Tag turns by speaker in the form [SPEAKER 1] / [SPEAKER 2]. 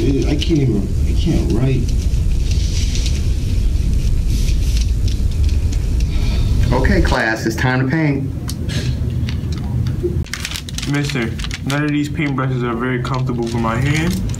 [SPEAKER 1] i can't even, I can't write.
[SPEAKER 2] Okay, class, it's time to paint.
[SPEAKER 3] Mister, none of these paintbrushes are very comfortable for my hand.